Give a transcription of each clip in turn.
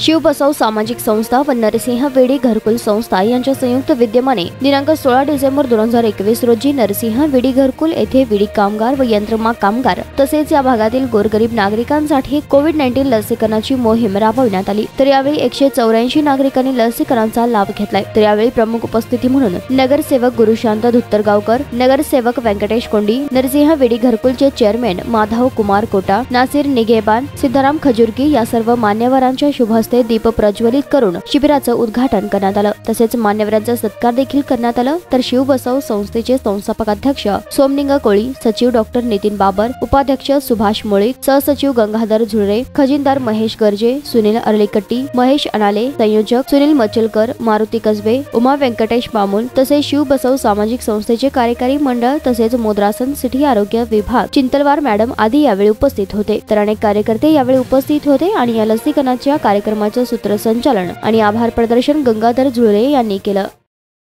शिवबसव सामाजिक संस्था व नरसिंह वेडी घरकुल संस्था यांच्या संयुक्त विद्यमाने दिनांक सोळा डिसेंबर दोन हजार एकवीस रोजी नरसिंह विडी घरकुल येथे विडी कामगार व यंत्रमा कामगार तसेच या भागातील गोरगरीब नागरिकांसाठी कोविड नाईन्टीन लसीकरणाची मोहीम राबविण्यात आली. तर यावेळी एकशे चौऱ्याऐंशी नागरिकांनी लसीकरणाचा लाभ घेतलाय. तर यावेळी प्रमुख उपस्थिती म्हणून नगरसेवक गुरुशांत धुत्तरगावकर नगरसेवक व्यंकटेश कोंडी नरसिंह वेडी घरकुलचे चेअरमॅन माधव कुमार कोटा नासिर निगेबान सिद्धाराम खजुरकी या सर्व मान्यवरांच्या शुभ हस्ते दीप प्रज्वलित करून शिबिराचं उद्घाटन करण्यात आलं. तसेच मान्यवरांचा सत्कार देखील करण्यात आलं. तर शिवबसव संस्थेचे संस्थापक अध्यक्ष सोमलिंग कोळी सचिव डॉक्टर नितीन बाबर उपाध्यक्ष सुभाष मुळे सहसचिव गंगाधर झुळरे खजिनदार महेश गर्जे सुनील अर्लेकट्टी महेश अनाले संयोजक सुनील मचलकर मारुती कसबे उमा व्यंकटेश बामूल तसेच शिवबसव सामाजिक संस्थेचे कार्यकारी मंडळ तसेच मोद्रासन सिटी आरोग्य विभाग चिंतलवार मॅडम आदी यावेळी उपस्थित होते. तर अनेक कार्यकर्ते यावेळी उपस्थित होते आणि या लसीकरणाच्या कार्यक्रमाचं सूत्रसंचालन आणि आभार प्रदर्शन गंगाधर झुळरे यांनी केलं.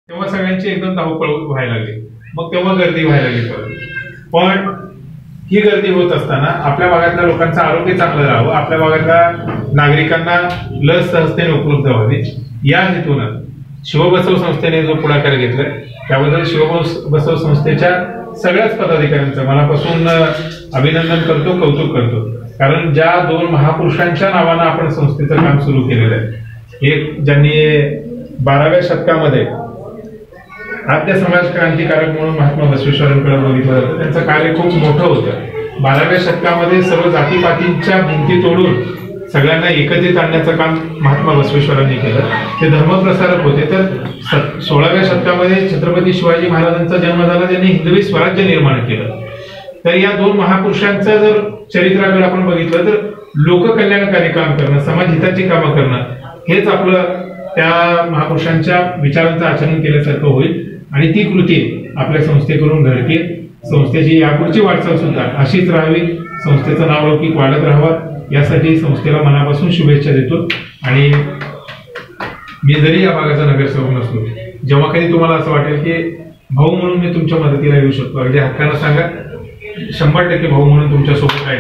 तेव्हा सगळ्यांची एकदम धावपळ व्हायला लागली. मग तेव्हा गर्दी व्हायला लागली पण ही गर्दी होत असताना आपल्या भागातल्या लोकांचं आरोग्य चांगलं राहावं आपल्या भागातल्या नागरिकांना लस सहजतेने उपलब्ध व्हावी या हेतूनं शिवबसव संस्थेने जो पुढाकार घेतलाय त्याबद्दल शिवबसव संस्थेच्या सगळ्याच पदाधिकाऱ्यांचं मनापासून अभिनंदन करतो कौतुक करतो. कारण ज्या दोन महापुरुषांच्या नावानं आपण संस्थेचं काम सुरू केलेलं आहे एक ज्यांनी बाराव्या शतकामध्ये आद्य समाज क्रांतिकारक म्हणून महात्मा बसवेश्वरांकडे बघितलं जातं. त्यांचं कार्य खूप मोठं होतं. बाराव्या शतकामध्ये सर्व जातीपातींच्या भिंती तोडून सगळ्यांना एकत्रित आणण्याचं काम महात्मा बसवेश्वरांनी केलं. ते धर्मप्रसारक होते. तर सोळाव्या शतकामध्ये छत्रपती शिवाजी महाराजांचा जन्म झाला. त्यांनी हिंदवी स्वराज्य निर्माण केलं. तर या दोन महापुरुषांचं जर चरित्राकडे आपण बघितलं तर लोककल्याणकारी काम करणं समाज हिताची कामं करणं हेच आपलं त्या महापुरुषांच्या विचारांचं आचरण केल्यासारखं होईल. आणि ती कृती आपल्या संस्थेकडून घडते. संस्थेची यापुढची वाटचाल सुद्धा अशीच राहावी. संस्थेचं नाव लौकिक वाढत राहावं. यासाठी संस्थेला मनापासून शुभेच्छा देतो. आणि मी जरी या भागाचा नगरसेवक नसतो जेव्हा कधी तुम्हाला असं वाटेल की भाऊ म्हणून मी तुमच्या मदतीला येऊ शकतो अगदी हक्कानं सांगा. शंभर टक्के भाऊ म्हणून तुमच्यासोबत राहील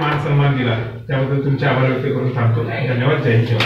मान सन्मान दिला त्याबद्दल तुमचे आभार व्यक्त करून थांबतो. धन्यवाद. जय हिंद.